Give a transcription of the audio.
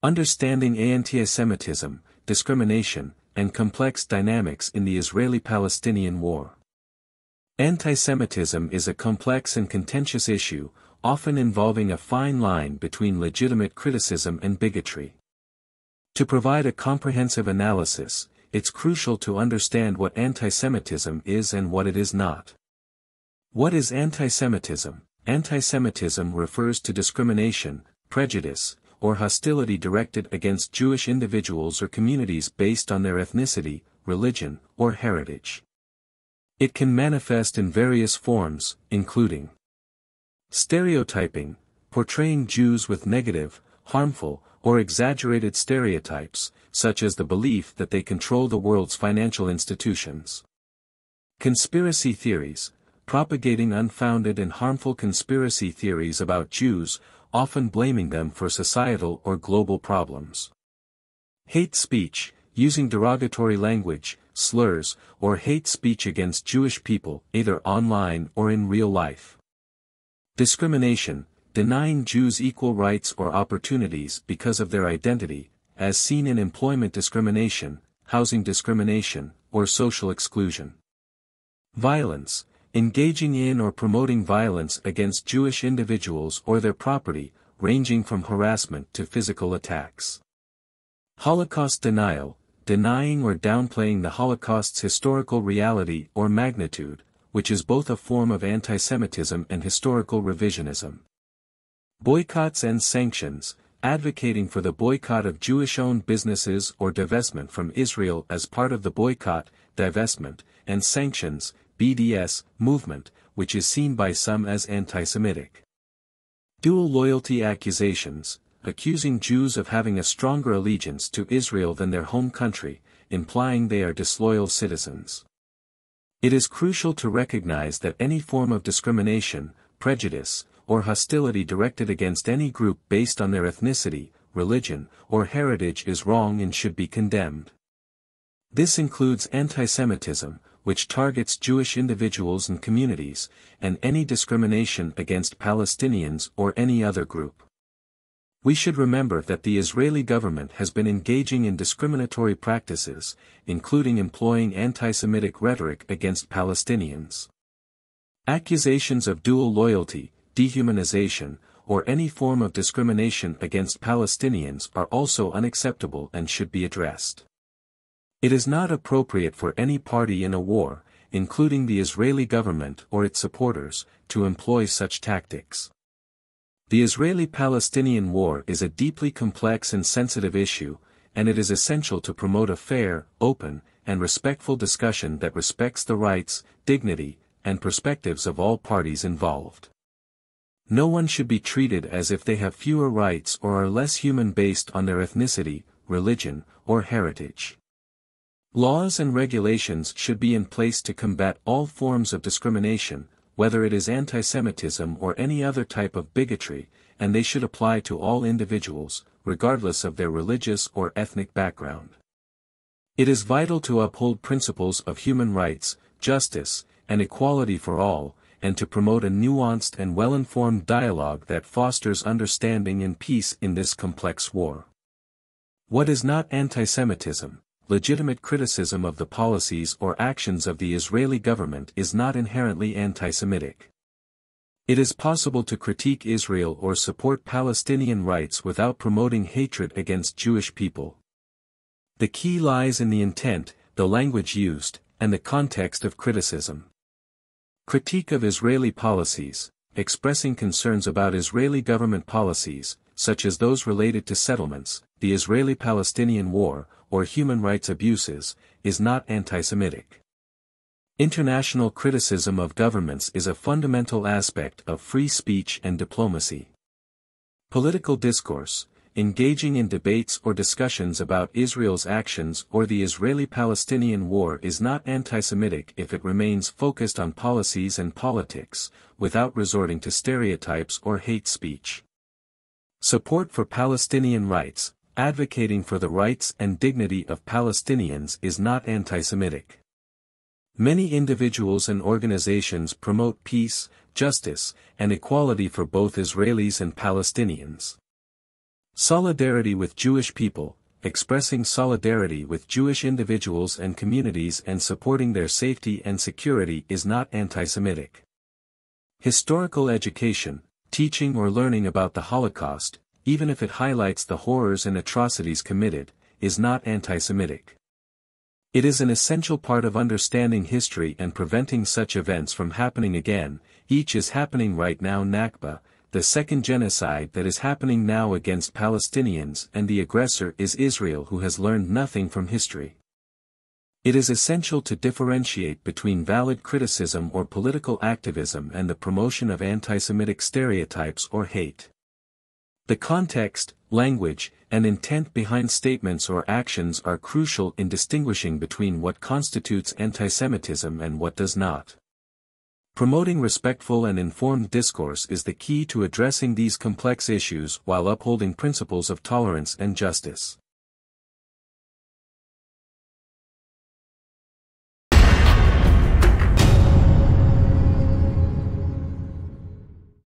Understanding anti-Semitism, discrimination, and complex dynamics in the Israeli-Palestinian War. Antisemitism is a complex and contentious issue, often involving a fine line between legitimate criticism and bigotry. To provide a comprehensive analysis, it's crucial to understand what antisemitism is and what it is not. What is antisemitism? Antisemitism refers to discrimination, prejudice, or hostility directed against Jewish individuals or communities based on their ethnicity, religion, or heritage. It can manifest in various forms, including stereotyping, portraying Jews with negative, harmful, or exaggerated stereotypes, such as the belief that they control the world's financial institutions. Conspiracy theories, propagating unfounded and harmful conspiracy theories about Jews, often blaming them for societal or global problems. Hate speech, using derogatory language, slurs, or hate speech against Jewish people, either online or in real life. Discrimination, denying Jews equal rights or opportunities because of their identity, as seen in employment discrimination, housing discrimination, or social exclusion. Violence, engaging in or promoting violence against Jewish individuals or their property, ranging from harassment to physical attacks. Holocaust denial, denying or downplaying the Holocaust's historical reality or magnitude, which is both a form of antisemitism and historical revisionism. Boycotts and sanctions, advocating for the boycott of Jewish-owned businesses or divestment from Israel as part of the boycott, divestment, and sanctions, BDS, movement, which is seen by some as anti-Semitic. Dual loyalty accusations, accusing Jews of having a stronger allegiance to Israel than their home country, implying they are disloyal citizens. It is crucial to recognize that any form of discrimination, prejudice, or hostility directed against any group based on their ethnicity, religion, or heritage is wrong and should be condemned. This includes antisemitism, which targets Jewish individuals and communities, and any discrimination against Palestinians or any other group. We should remember that the Israeli government has been engaging in discriminatory practices, including employing anti-Semitic rhetoric against Palestinians. Accusations of dual loyalty, dehumanization, or any form of discrimination against Palestinians are also unacceptable and should be addressed. It is not appropriate for any party in a war, including the Israeli government or its supporters, to employ such tactics. The Israeli-Palestinian war is a deeply complex and sensitive issue, and it is essential to promote a fair, open, and respectful discussion that respects the rights, dignity, and perspectives of all parties involved. No one should be treated as if they have fewer rights or are less human based on their ethnicity, religion, or heritage. Laws and regulations should be in place to combat all forms of discrimination, whether it is antisemitism or any other type of bigotry, and they should apply to all individuals, regardless of their religious or ethnic background. It is vital to uphold principles of human rights, justice, and equality for all, and to promote a nuanced and well-informed dialogue that fosters understanding and peace in this complex war. What is not antisemitism? Legitimate criticism of the policies or actions of the Israeli government is not inherently anti-Semitic. It is possible to critique Israel or support Palestinian rights without promoting hatred against Jewish people. The key lies in the intent, the language used, and the context of criticism. Critique of Israeli policies, expressing concerns about Israeli government policies, such as those related to settlements, the Israeli-Palestinian war, or human rights abuses, is not anti-Semitic. International criticism of governments is a fundamental aspect of free speech and diplomacy. Political discourse, engaging in debates or discussions about Israel's actions or the Israeli-Palestinian war is not anti-Semitic if it remains focused on policies and politics, without resorting to stereotypes or hate speech. Support for Palestinian rights, advocating for the rights and dignity of Palestinians is not anti-Semitic. Many individuals and organizations promote peace, justice, and equality for both Israelis and Palestinians. Solidarity with Jewish people, expressing solidarity with Jewish individuals and communities and supporting their safety and security is not anti-Semitic. Historical education, teaching or learning about the Holocaust, even if it highlights the horrors and atrocities committed, is not anti-Semitic. It is an essential part of understanding history and preventing such events from happening again, each is happening right now Nakba, the second genocide that is happening now against Palestinians and the aggressor is Israel who has learned nothing from history. It is essential to differentiate between valid criticism or political activism and the promotion of anti-Semitic stereotypes or hate. The context, language, and intent behind statements or actions are crucial in distinguishing between what constitutes antisemitism and what does not. Promoting respectful and informed discourse is the key to addressing these complex issues while upholding principles of tolerance and justice.